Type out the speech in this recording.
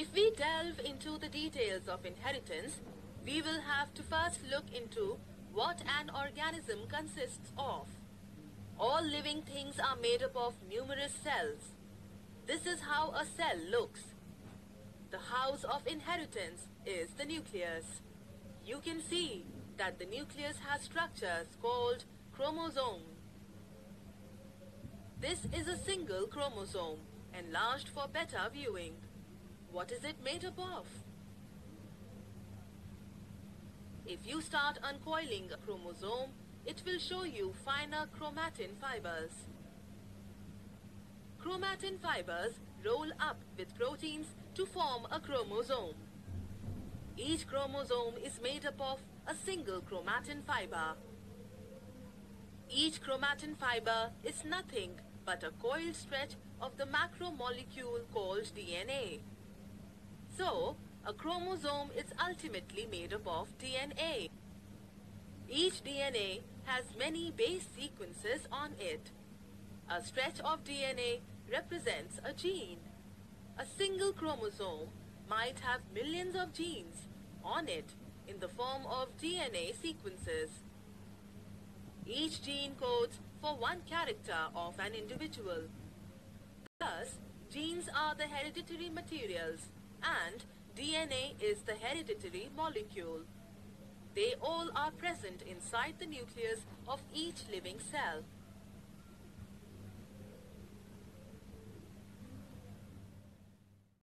If we delve into the details of inheritance, we will have to first look into what an organism consists of. All living things are made up of numerous cells. This is how a cell looks. House of inheritance is the nucleus. You can see that the nucleus has structures called chromosome. This is a single chromosome, enlarged for better viewing. What is it made up of? If you start uncoiling a chromosome, it will show you finer chromatin fibers. Chromatin fibers roll up with proteins to form a chromosome. Each chromosome is made up of a single chromatin fiber. Each chromatin fiber is nothing but a coiled stretch of the macromolecule called DNA. So, a chromosome is ultimately made up of DNA. Each DNA has many base sequences on it. A stretch of DNA represents a gene. A single chromosome might have millions of genes on it in the form of DNA sequences. Each gene codes for one character of an individual. Thus, genes are the hereditary materials and DNA is the hereditary molecule. They all are present inside the nucleus of each living cell.